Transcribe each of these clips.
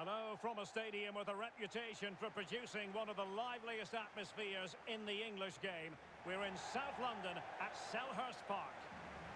Hello from a stadium with a reputation for producing one of the liveliest atmospheres in the English game. We're in South London at Selhurst Park.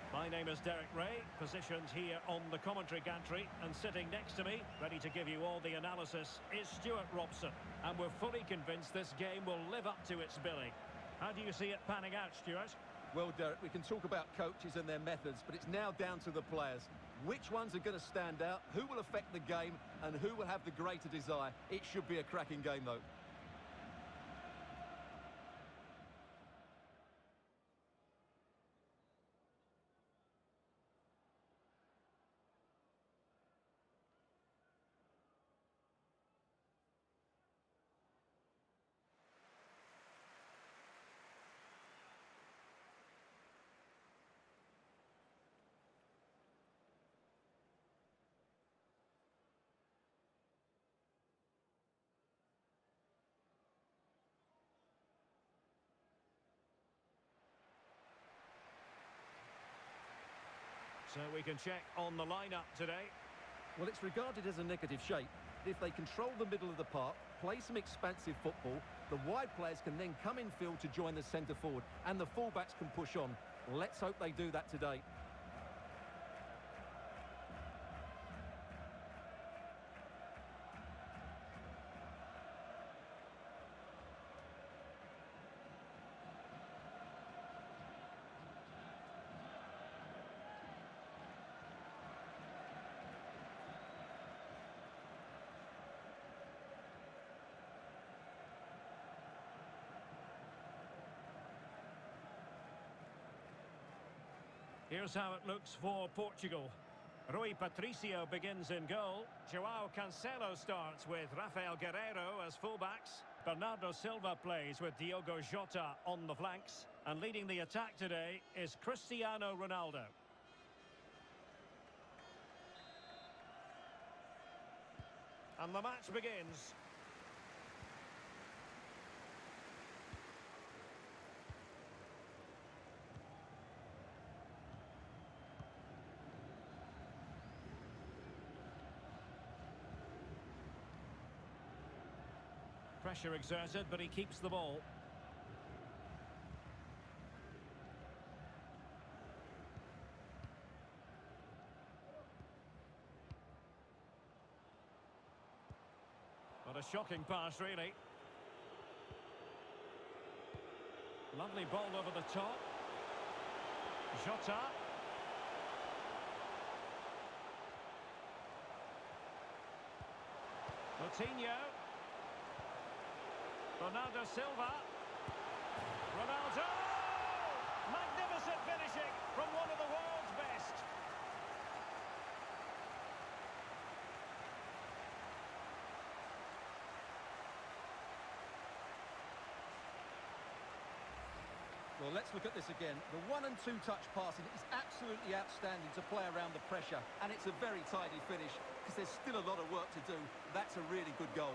My name is Derek Ray, positioned here on the commentary gantry, and sitting next to me, ready to give you all the analysis, is Stuart Robson. And we're fully convinced this game will live up to its billing. How do you see it panning out, Stuart? Well, Derek, we can talk about coaches and their methods, but it's now down to the players. Which ones are going to stand out, who will affect the game, and who will have the greater desire. It should be a cracking game, though. So we can check on the lineup today. Well, it's regarded as a negative shape. If they control the middle of the park, play some expansive football, the wide players can then come in field to join the centre forward, and the fullbacks can push on. Let's hope they do that today. Here's how it looks for Portugal. Rui Patricio begins in goal. Joao Cancelo starts with Rafael Guerreiro as fullbacks. Bernardo Silva plays with Diogo Jota on the flanks. And leading the attack today is Cristiano Ronaldo. And the match begins. Pressure exerted, but he keeps the ball. What a shocking pass, really. Lovely ball over the top. Jota. Coutinho. Bernardo Silva. Ronaldo! Magnificent finishing from one of the world's best. Well, let's look at this again. The one and two touch passing is absolutely outstanding to play around the pressure, and it's a very tidy finish because there's still a lot of work to do. That's a really good goal.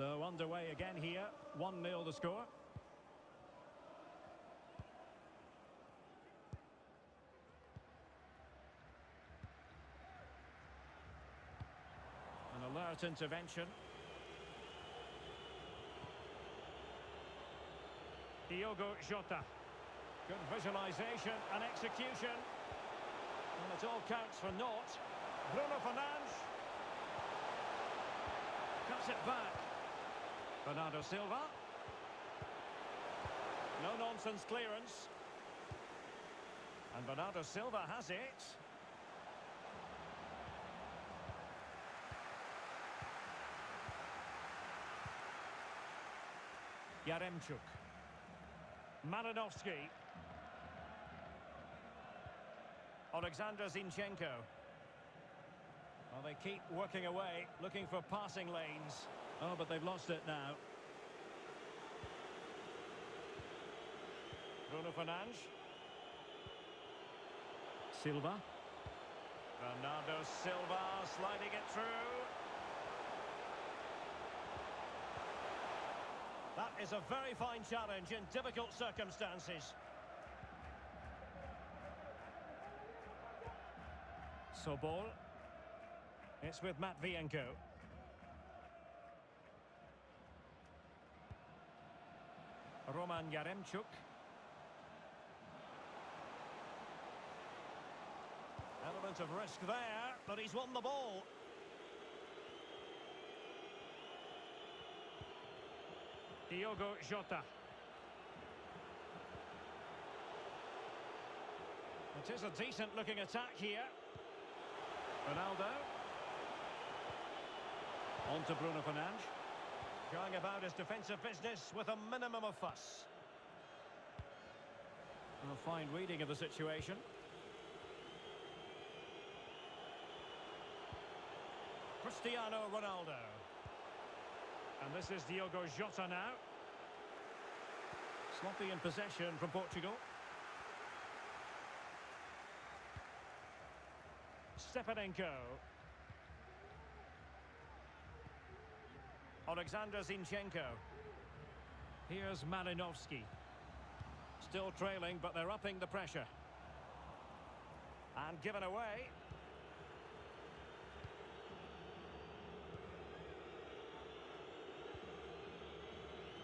So underway again here. 1-0 the score. An alert intervention. Diogo Jota. Good visualisation and execution. And it all counts for naught. Bruno Fernandes. Cuts it back. Bernardo Silva. No-nonsense clearance. And Bernardo Silva has it. Yaremchuk. Malinovsky. Alexander Zinchenko. Well, they keep working away, looking for passing lanes. Oh, but they've lost it now. Bruno Fernandes. Silva. Bernardo Silva sliding it through. That is a very fine challenge in difficult circumstances. So Sobol. It's with Matvienko. Roman Yaremchuk. Element of risk there, but he's won the ball. Diogo Jota. It is a decent-looking attack here. Ronaldo. On to Bruno Fernandes. Going about his defensive business with a minimum of fuss. A fine reading of the situation. Cristiano Ronaldo. And this is Diogo Jota now. Sloppy in possession from Portugal. Stepanenko. Alexander Zinchenko. Here's Malinovsky. Still trailing, but they're upping the pressure. And given away.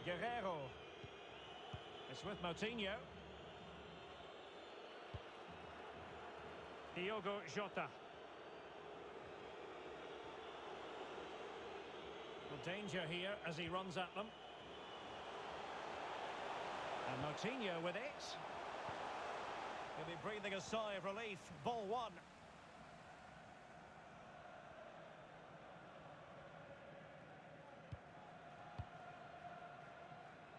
Guerreiro. It's with Moutinho. Diogo Jota. Danger here as he runs at them. And Moutinho with it. He'll be breathing a sigh of relief. Ball one.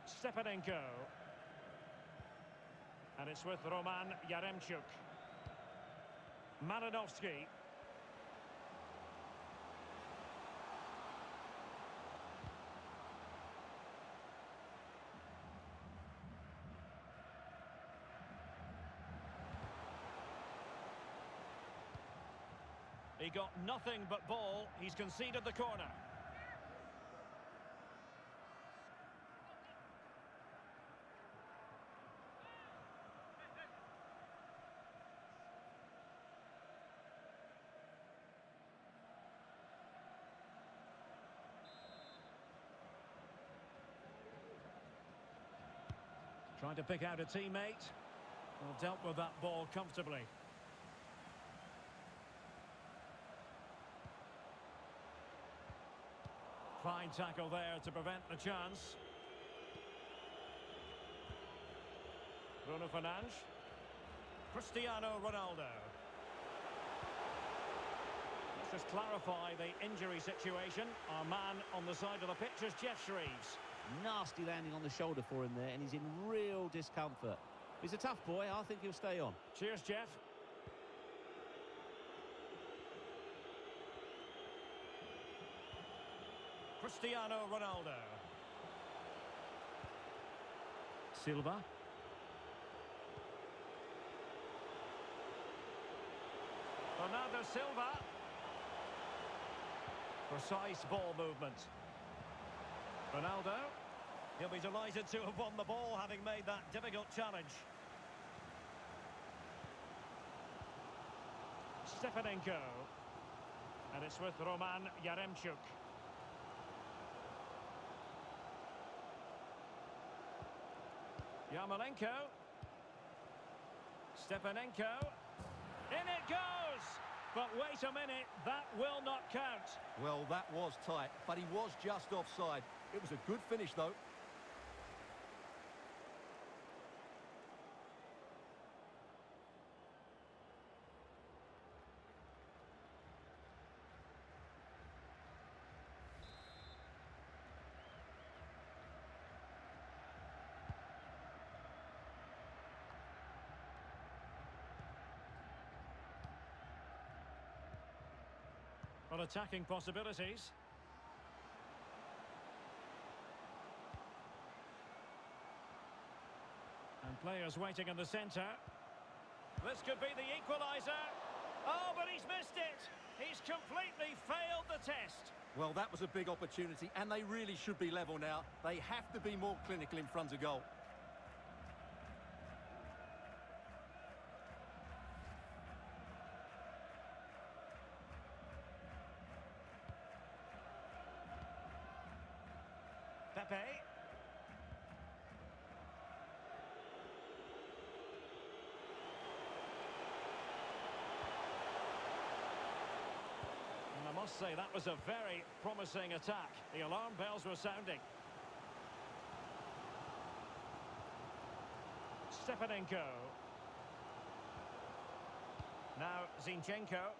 Stepanenko. And it's with Roman Yaremchuk. Malinovsky. He got nothing but ball. He's conceded the corner. Trying to pick out a teammate. Well, dealt with that ball comfortably. Fine tackle there to prevent the chance. Bruno Fernandes. Cristiano Ronaldo. Let's just clarify the injury situation. Our man on the side of the pitch is Geoff Shreeves. Nasty landing on the shoulder for him there, and he's in real discomfort. He's a tough boy. I think he'll stay on. Cheers, Geoff. Cristiano Ronaldo. Silva. Bernardo Silva. Precise ball movement. Ronaldo. He'll be delighted to have won the ball, having made that difficult challenge. Stepanenko. And it's with Roman Yaremchuk. Yarmolenko. Stepanenko. In it goes! But wait a minute, that will not count. Well, that was tight, but he was just offside. It was a good finish, though. Well, attacking possibilities. And players waiting in the centre. This could be the equaliser. Oh, but he's missed it. He's completely failed the test. Well, that was a big opportunity, and they really should be level now. They have to be more clinical in front of goal. Pepe. And I must say, that was a very promising attack. The alarm bells were sounding. Stepanenko. Now Zinchenko.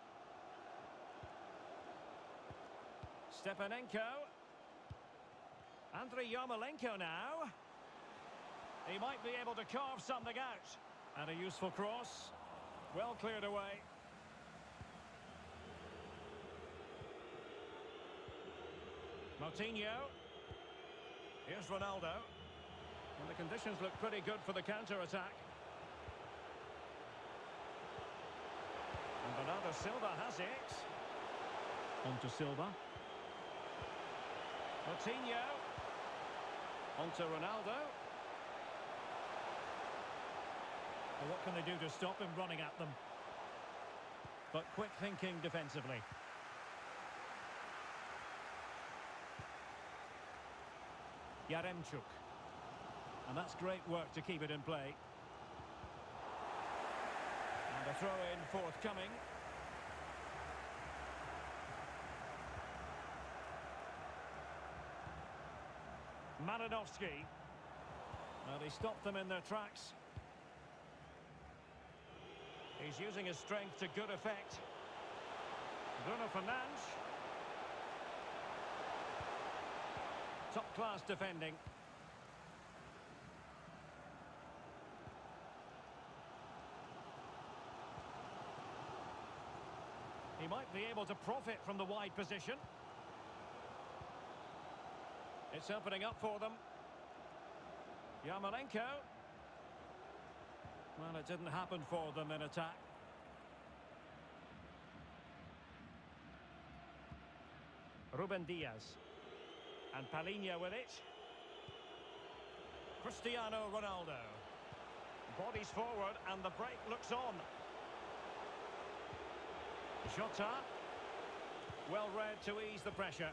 Stepanenko. Andriy Yarmolenko now. He might be able to carve something out. And a useful cross. Well cleared away. Moutinho. Here's Ronaldo. And the conditions look pretty good for the counter-attack. And Bernardo Silva has it. On to Silva. Moutinho. On to Ronaldo. Well, what can they do to stop him running at them? But quick thinking defensively. Yaremchuk. And that's great work to keep it in play. And a throw-in forthcoming. Malinovsky. Well, he stopped them in their tracks. He's using his strength to good effect. Bruno Fernandes. Top-class defending. He might be able to profit from the wide position. It's opening up for them. Yarmolenko. Well, it didn't happen for them in attack. Ruben Dias. And Palhinha with it. Cristiano Ronaldo. Bodies forward and the break looks on. Jota. Well read to ease the pressure.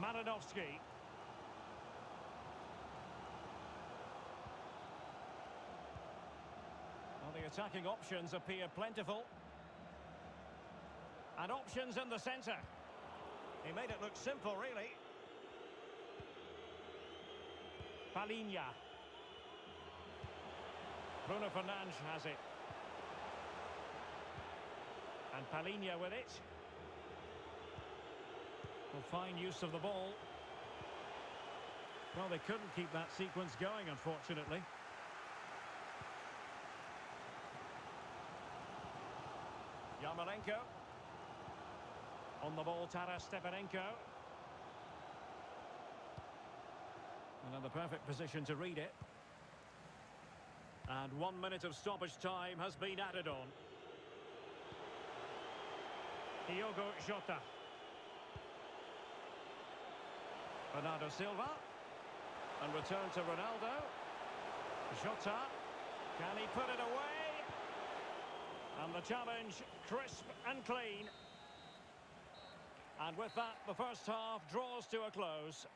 Malinovsky. Well, the attacking options appear plentiful. And options in the centre. He made it look simple, really. Palhinha. Bruno Fernandes has it. And Palhinha with it. Well, fine use of the ball. Well, they couldn't keep that sequence going, unfortunately. Yarmolenko. On the ball, Taras Stepanenko. Another perfect position to read it. And one minute of stoppage time has been added on. Diogo Jota. Bernardo Silva. And return to Ronaldo. Jota. Can he put it away? And the challenge crisp and clean. And with that, the first half draws to a close.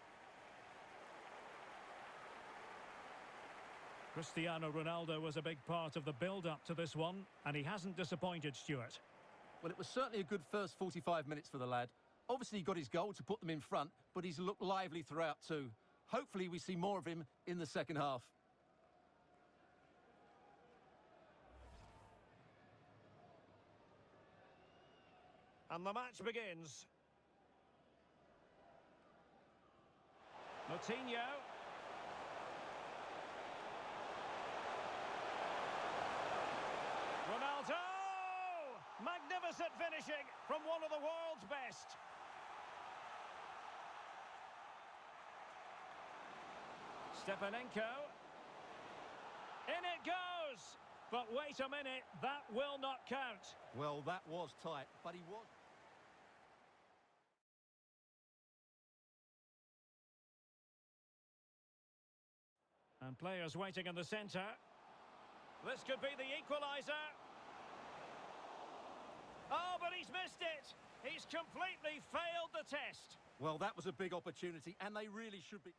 Cristiano Ronaldo was a big part of the build-up to this one, and he hasn't disappointed, Stuart. Well, it was certainly a good first 45 minutes for the lad. Obviously, he got his goal to put them in front, but he's looked lively throughout too. Hopefully, we see more of him in the second half. And the match begins. Moutinho. Ronaldo! Magnificent finishing from one of the world's best. Stepanenko. In it goes! But wait a minute, that will not count. Well, that was tight, but he was... And players waiting in the centre. This could be the equaliser. Oh, but he's missed it. He's completely failed the test. Well, that was a big opportunity, and they really should be...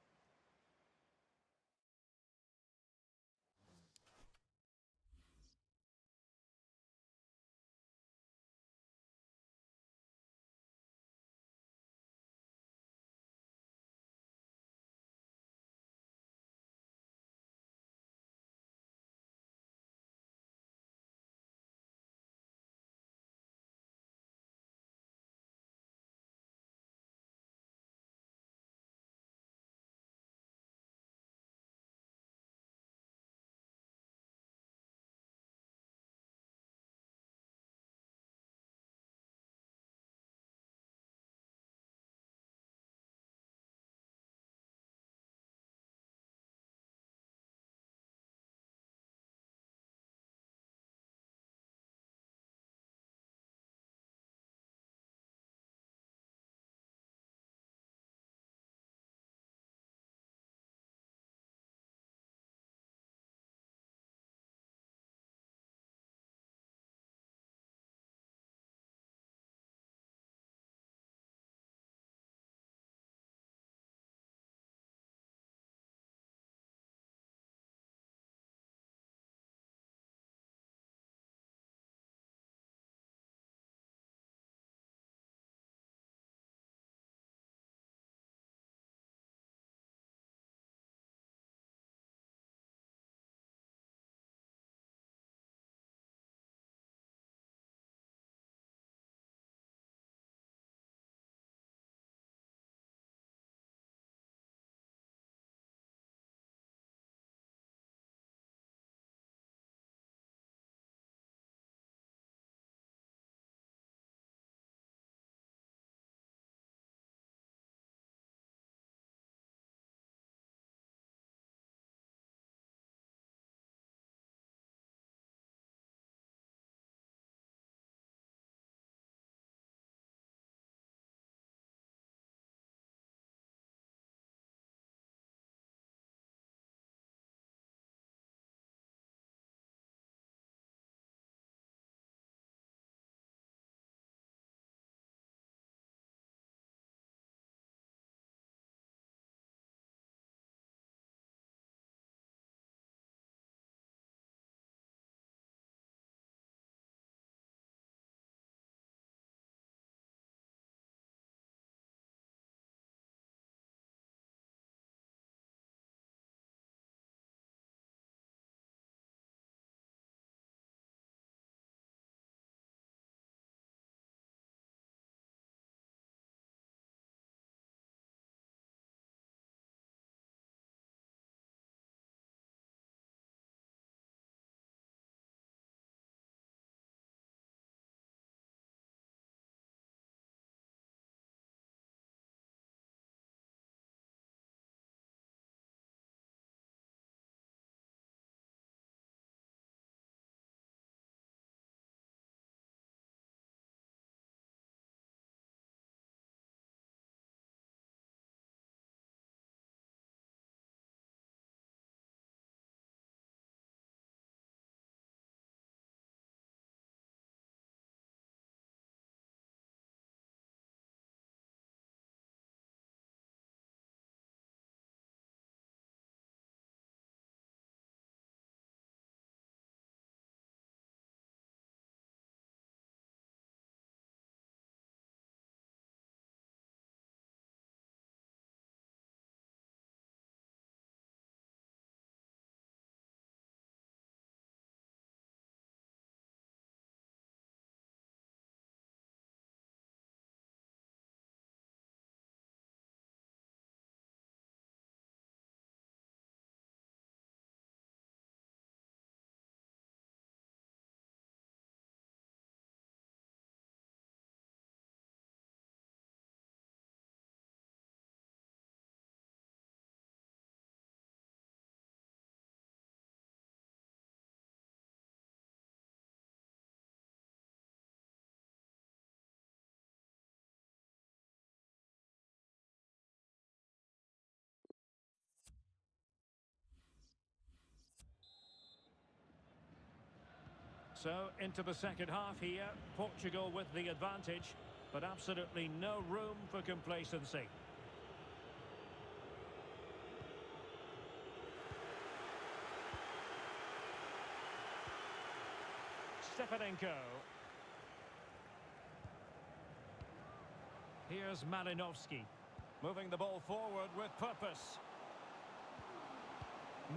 So, into the second half here. Portugal with the advantage, but absolutely no room for complacency. Stepanenko. Here's Malinovsky. Moving the ball forward with purpose.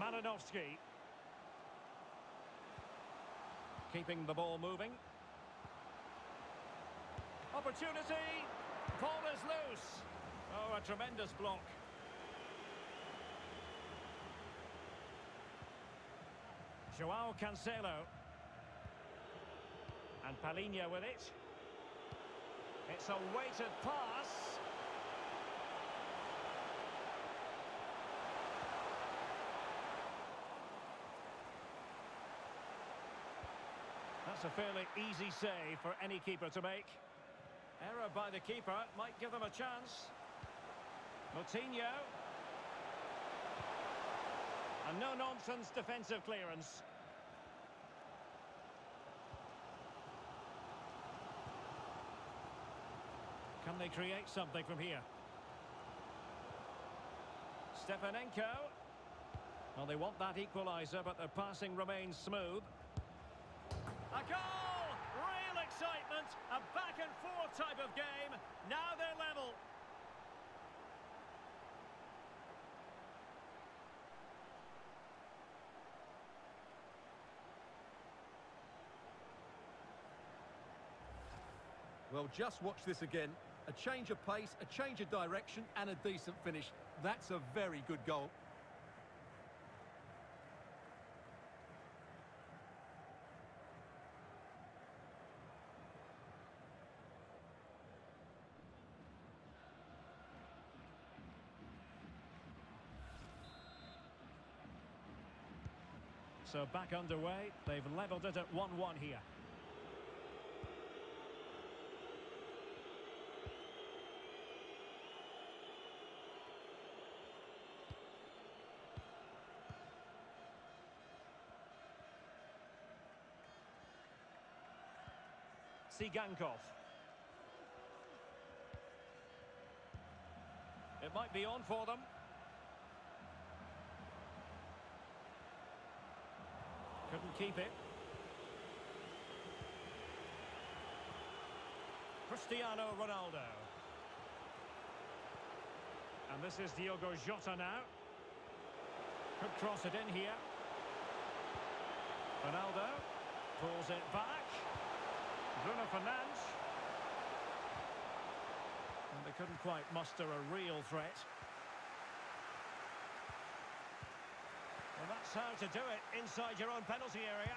Malinovsky. Keeping the ball moving. Opportunity. Ball is loose. Oh, a tremendous block. Joao Cancelo. And Palhinha with it. It's a weighted pass. That's a fairly easy save for any keeper to make. Error by the keeper might give them a chance. Moutinho. A no-nonsense defensive clearance. Can they create something from here? Stepanenko. Well, they want that equaliser, but their passing remains smooth. A goal! Real excitement! A back-and-forth type of game. Now they're level. Well, just watch this again. A change of pace, a change of direction, and a decent finish. That's a very good goal. So back underway. They've levelled it at 1-1 here. Tsygankov. It might be on for them. Keep it. Cristiano Ronaldo. And this is Diogo Jota now. Could cross it in here. Ronaldo pulls it back. Bruno Fernandes. And they couldn't quite muster a real threat. Well, that's how to do it inside your own penalty area.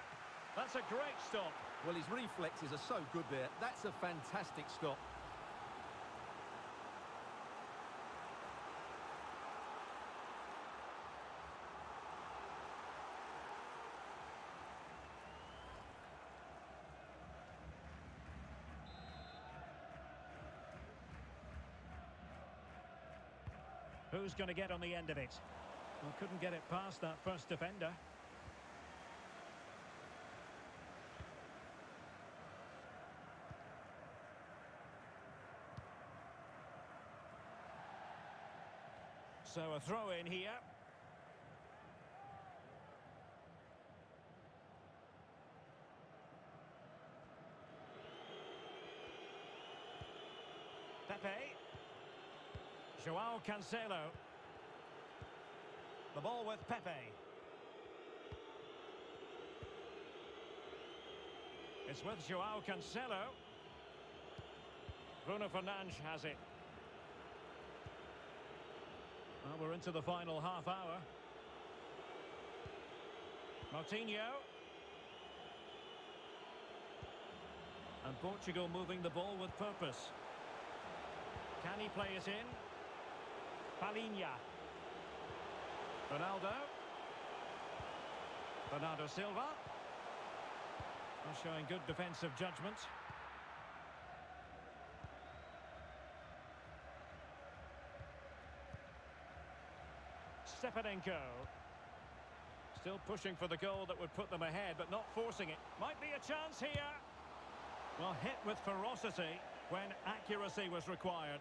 That's a great stop. Well, his reflexes are so good there. That's a fantastic stop. Who's going to get on the end of it? Well, couldn't get it past that first defender. So a throw in here. Pepe. Joao Cancelo. The ball with Pepe. It's with Joao Cancelo. Bruno Fernandes has it. Well, we're into the final half hour. Moutinho. And Portugal moving the ball with purpose. Can he play it in? Palhinha. Ronaldo. Bernardo Silva. Well, showing good defensive judgment. Stepanenko. Still pushing for the goal that would put them ahead, but not forcing it. Might be a chance here. Well, hit with ferocity when accuracy was required.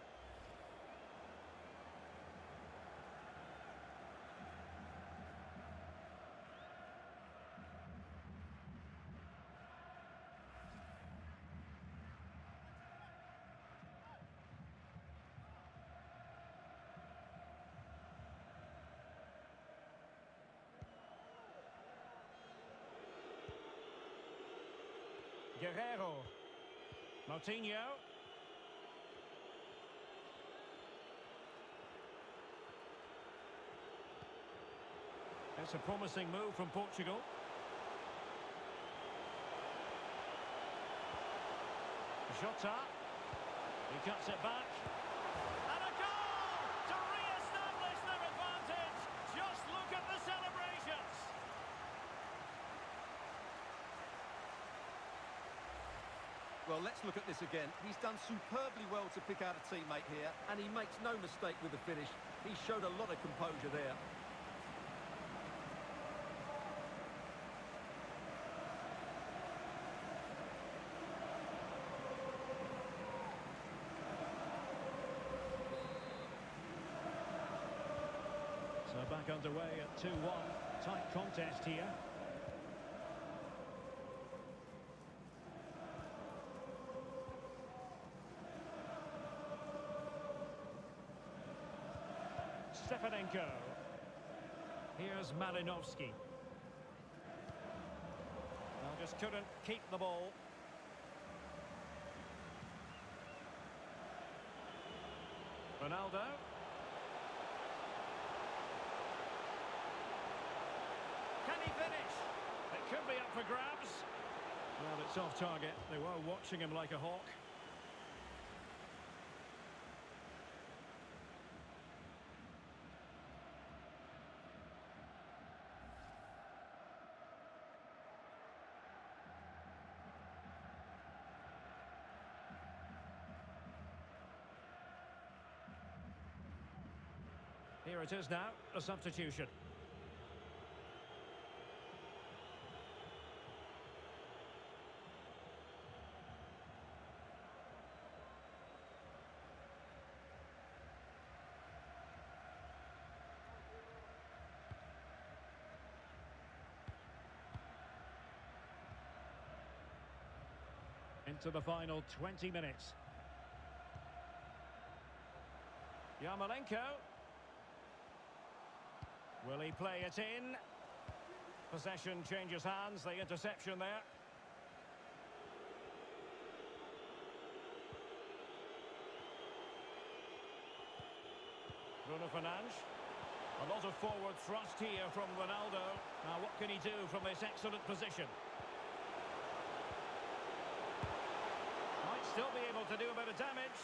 Guerreiro. Moutinho. It's a promising move from Portugal. Jota. He cuts it back. And a goal to re-establish their advantage. Just look at the celebrations. Well, let's look at this again. He's done superbly well to pick out a teammate here, and he makes no mistake with the finish. He showed a lot of composure there. So back underway at 2-1. Tight contest here. Stepanenko. Here's Malinovsky. Well, just couldn't keep the ball. Ronaldo. Can he finish? It could be up for grabs. Well, it's off target. They were watching him like a hawk. Here it is now, a substitution. Into the final 20 minutes. Yarmolenko. Will he play it in? Possession changes hands, the interception there. Bruno Fernandes. A lot of forward thrust here from Ronaldo. Now what can he do from this excellent position? Might still be able to do a bit of damage.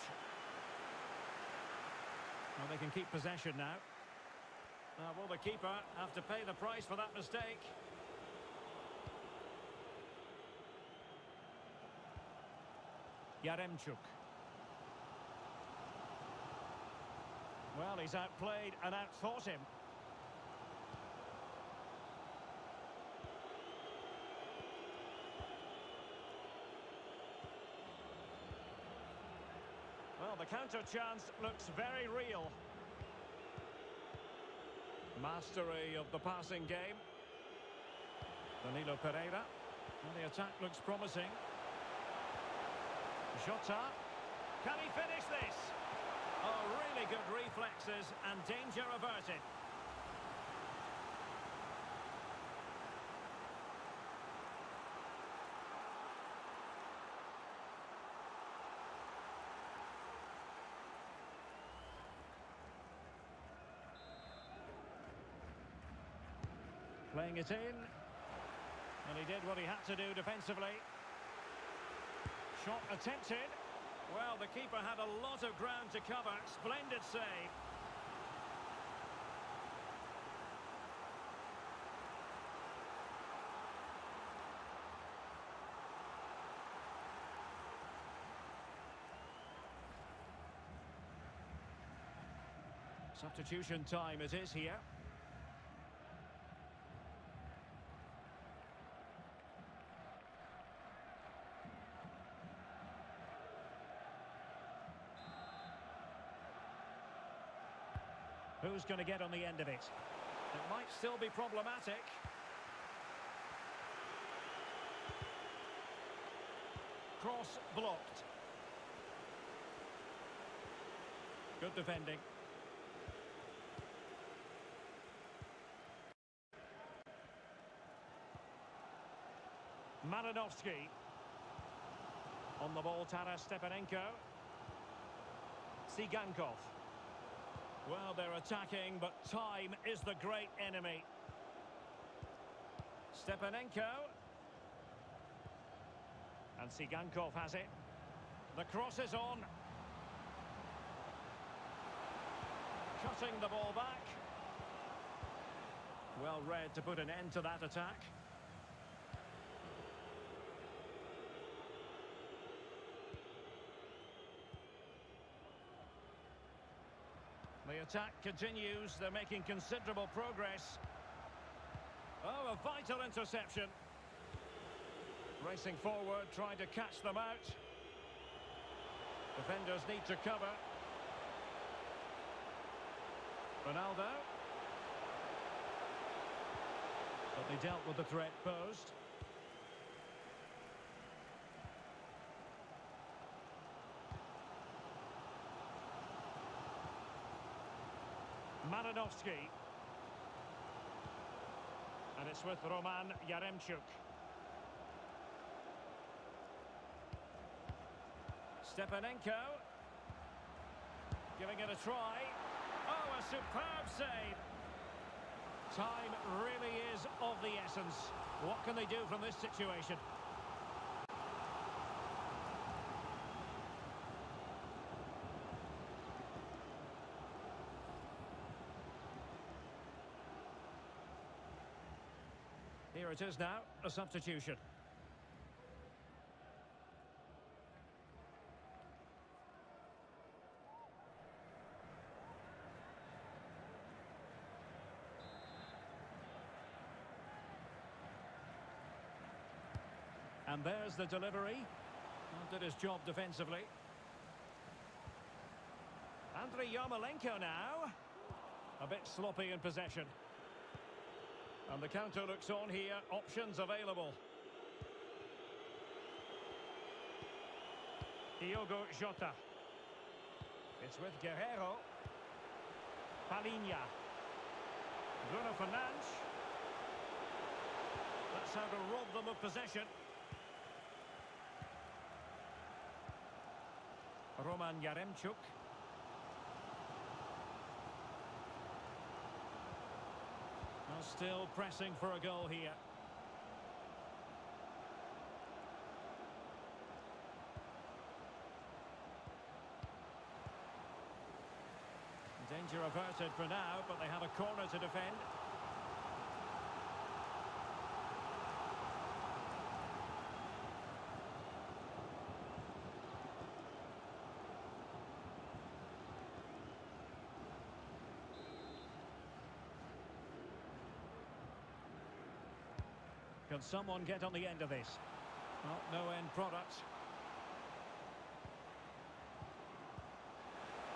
Well, they can keep possession now. Uh, now, will the keeper have to pay the price for that mistake? Yaremchuk. Well, he's outplayed and outthought him. Well, the counter chance looks very real. Mastery of the passing game. Danilo Pereira. And the attack looks promising. Jota. Can he finish this? Oh, really good reflexes and danger averted. Playing it in. And he did what he had to do defensively. Shot attempted. Well, the keeper had a lot of ground to cover. Splendid save. Substitution time it is here. Going to get on the end of it. It might still be problematic. Cross blocked. Good defending. Malinovsky. On the ball, Taras Stepanenko. Tsygankov. Well, they're attacking, but time is the great enemy. Stepanenko. And Tsygankov has it. The cross is on. Cutting the ball back. Well read to put an end to that attack. The attack continues. They're making considerable progress. Oh, a vital interception. Racing forward, trying to catch them out. Defenders need to cover. Ronaldo. But they dealt with the threat posed. Malinovsky. And it's with Roman Yaremchuk. Stepanenko. Giving it a try. Oh, a superb save. Time really is of the essence. What can they do from this situation? Here it is now, a substitution. And there's the delivery. Did his job defensively. Andriy Yarmolenko now. A bit sloppy in possession. And the counter looks on here. Options available. Diogo Jota. It's with Guerreiro. Palhinha. Bruno Fernandes. That's how to rob them of possession. Roman Yaremchuk. Still pressing for a goal here. Danger averted for now, but they have a corner to defend. Can someone get on the end of this? Well, no end product.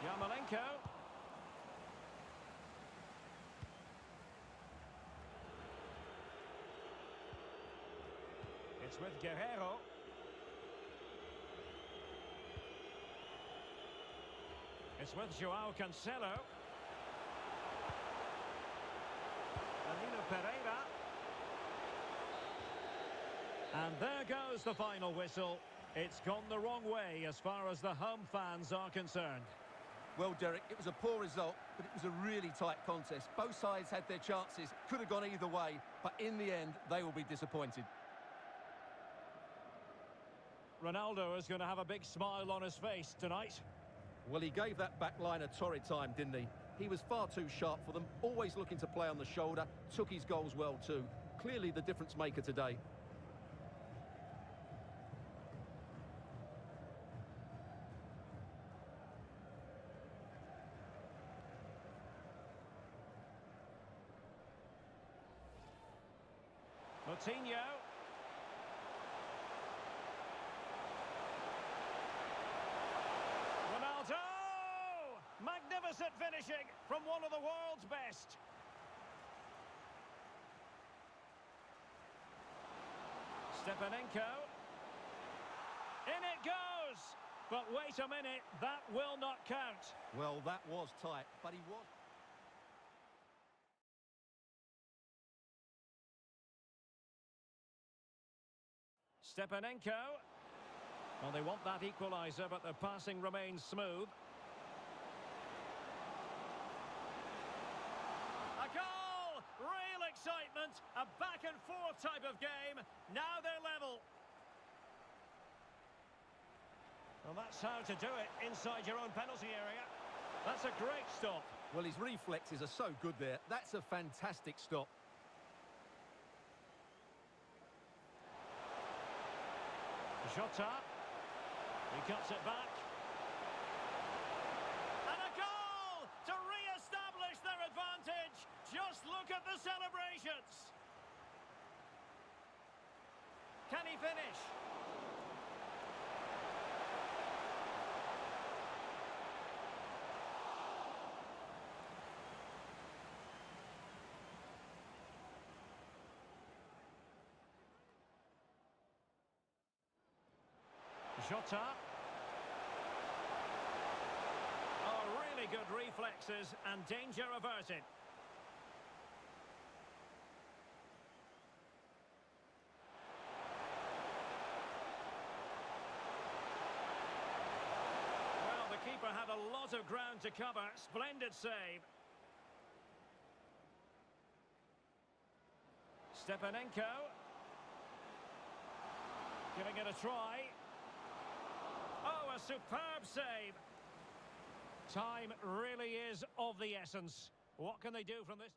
Yarmolenko. It's with Guerreiro. It's with Joao Cancelo. Danilo Pereira. And there goes the final whistle. It's gone the wrong way as far as the home fans are concerned. Well, Derek, it was a poor result, but it was a really tight contest. Both sides had their chances, could have gone either way, but in the end, they will be disappointed. Ronaldo is going to have a big smile on his face tonight. Well, he gave that back line a torrid time, didn't he? He was far too sharp for them, always looking to play on the shoulder, took his goals well too. Clearly the difference maker today. Coutinho. Ronaldo! Magnificent! Finishing from one of the world's best. Stepanenko. In it goes! But wait a minute, that will not count. Well, that was tight, but he was... Stepanenko. Well, they want that equaliser, but the passing remains smooth. A goal! Real A back and forth type of game. Now they're level. Well, that's how to do it inside your own penalty area. That's a great stop. Well, his reflexes are so good there. That's a fantastic stop. Jota. He cuts it back. And a goal to re-establish their advantage. Just look at the celebrations. Can he finish? Jota. Oh, really good reflexes and danger averted. Well, the keeper had a lot of ground to cover. Splendid save. Stepanenko. Giving it a try. Oh, a superb save. Time really is of the essence. What can they do from this?